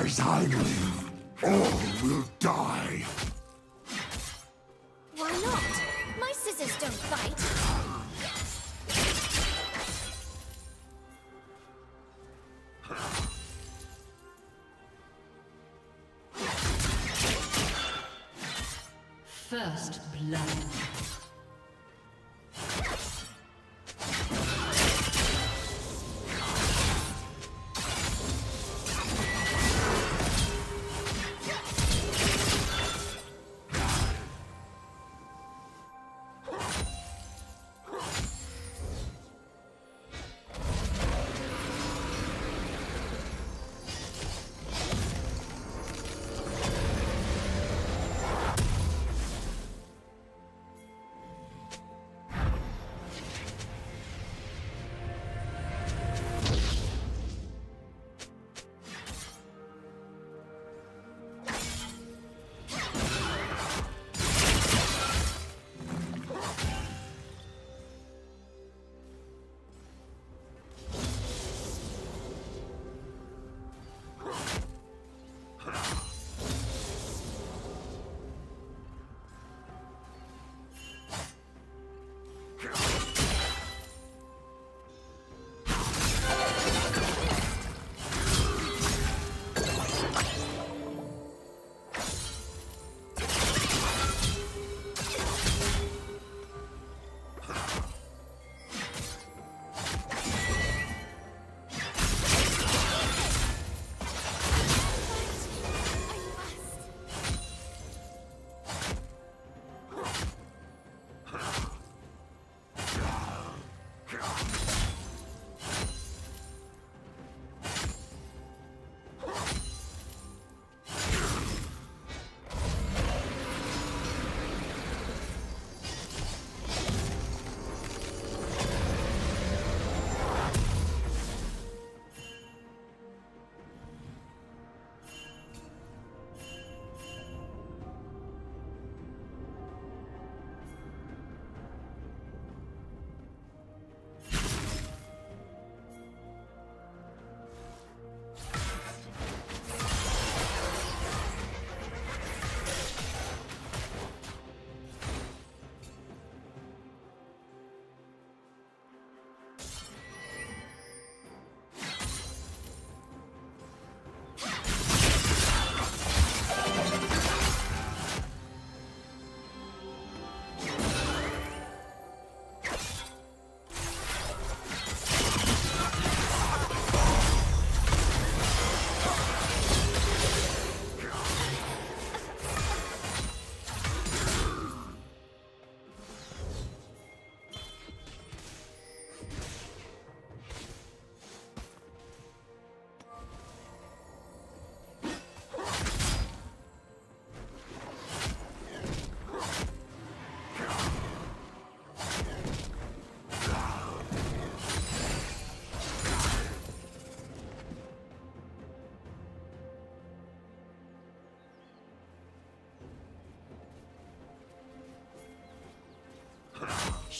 As I live, all will die. Why not? My scissors don't bite.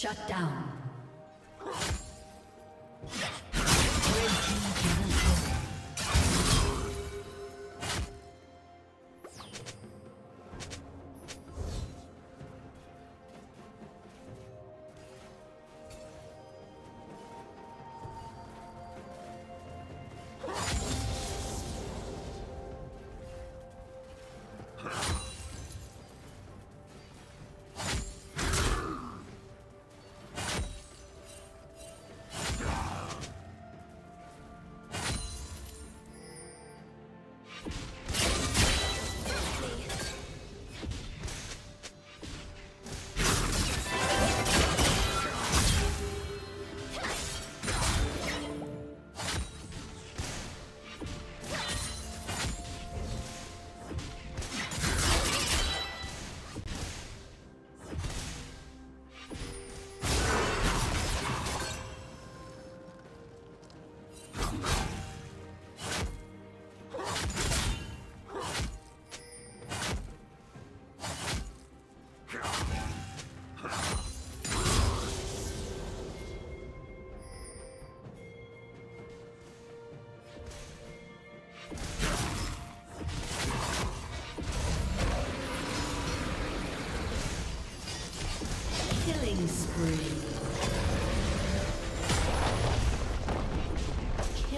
Shut down.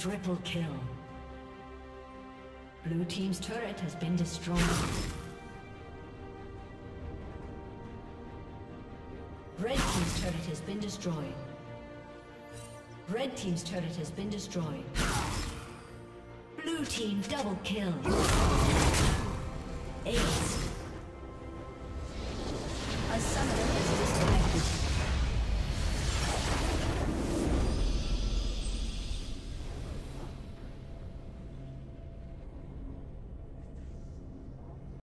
Triple kill. Blue team's turret has been destroyed. Red team's turret has been destroyed. Red team's turret has been destroyed. Blue team double kill. Ace.